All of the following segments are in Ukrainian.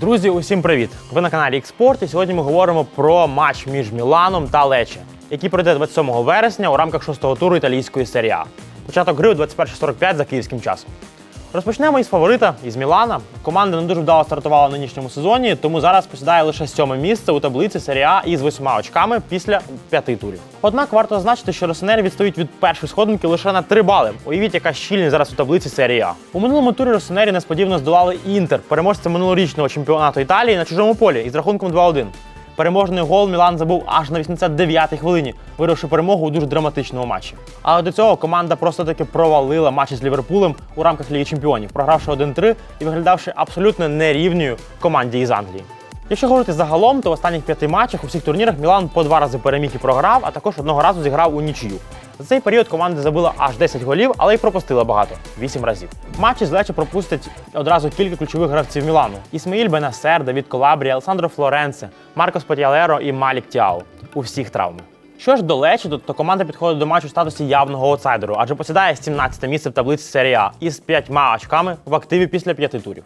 Друзі, усім привіт! Ви на каналі Експорт, і сьогодні ми говоримо про матч між Міланом та Лече, який пройде 27 вересня у рамках шостого туру італійської серії А. Початок гри о 21.45 за київським часом. Розпочнемо із фаворита із Мілана. Команда не дуже вдало стартувала в нинішньому сезоні, тому зараз посідає лише сьоме місце у таблиці серії із восьма очками після п'яти турів. Однак варто зазначити, що росонери відстають від першої сходинки лише на три бали. Уявіть, яка щільність зараз у таблиці серії А. У минулому турі росонері несподівано здолали Інтер, переможця минулорічного чемпіонату Італії на чужому полі із рахунком 2-1. Переможний гол Мілан забув аж на 89-й хвилині, вигравши перемогу у дуже драматичному матчі. Але до цього команда просто таки провалила матч з Ліверпулем у рамках Ліги Чемпіонів, програвши 1-3 і виглядавши абсолютно нерівною команді із Англії. Якщо говорити загалом, то в останніх п'яти матчах у всіх турнірах Мілан по два рази переміг і програв, а також одного разу зіграв у нічию. За цей період команда забила аж 10 голів, але й пропустила багато 8 разів. Матчі з Лечо пропустять одразу кілька ключових гравців Мілану: Ісмаїль Бенасер, Давід Колабрі, Алесандро Флоренце, Марко Спортьєлло і Малік Тіау. У всіх травми. Що ж до Лечче, то команда підходить до матчу в статусі явного аутсайдеру, адже посідає 17 місце в таблиці серії А із 5 очками в активі після п'яти турів.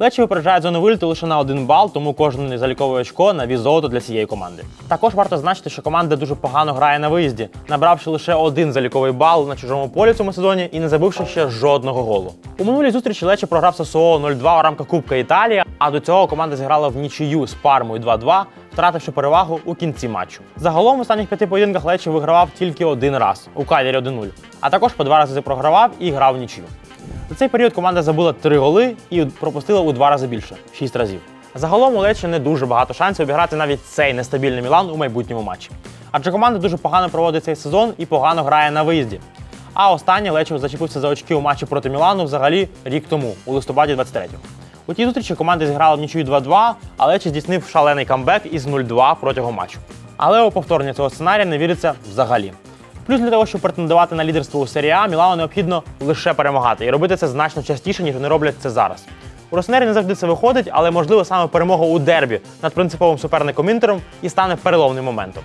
Лечче випереджає зону виліту лише на один бал, тому кожне залікове очко на вагу золота для цієї команди. Також варто зазначити, що команда дуже погано грає на виїзді, набравши лише один заліковий бал на чужому полі в цьому сезоні і не забивши ще жодного голу. У минулій зустрічі Лечче програв Сассуоло 0-2 у рамках Кубка Італії, а до цього команда зіграла в нічию з Пармою 2-2, втративши перевагу у кінці матчу. Загалом в останніх п'яти поєдинках Лечі вигравав тільки один раз у калірі 1-0, а також по два рази програвав і грав нічию. За цей період команда забила три голи і пропустила у два рази більше 6 разів. Загалом у Лечі не дуже багато шансів обіграти навіть цей нестабільний Мілан у майбутньому матчі. Адже команда дуже погано проводить цей сезон і погано грає на виїзді. А останнє Лечо зачепився за очки у матчі проти Мілану взагалі рік тому, у листопаді 23-го. У тій зустрічі команди зіграли в нічию 2-2, а Лечі здійснив шалений камбек із 0-2 протягом матчу. Але у повторення цього сценарія не віриться взагалі. Плюс для того, щоб претендувати на лідерство у серії А, Мілану необхідно лише перемагати і робити це значно частіше, ніж вони роблять це зараз. У Роснері не завжди це виходить, але можливо саме перемога у дербі над принциповим суперником Інтером і стане переломним моментом.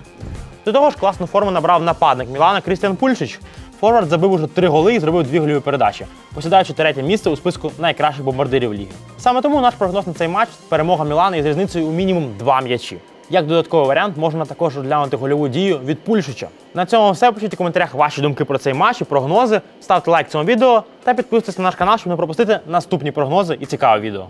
До того ж, класну форму набрав нападник Мілана Крістіан Пульшич. Форвард забив уже три голи і зробив дві гольові передачі, посідаючи третє місце у списку найкращих бомбардирів ліги. Саме тому наш прогноз на цей матч перемога Мілана із різницею у мінімум два м'ячі. Як додатковий варіант можна також розглянути гольову дію від Пульшича. На цьому все. Пишіть у коментарях ваші думки про цей матч і прогнози. Ставте лайк цьому відео та підписуйтесь на наш канал, щоб не пропустити наступні прогнози і цікаве відео.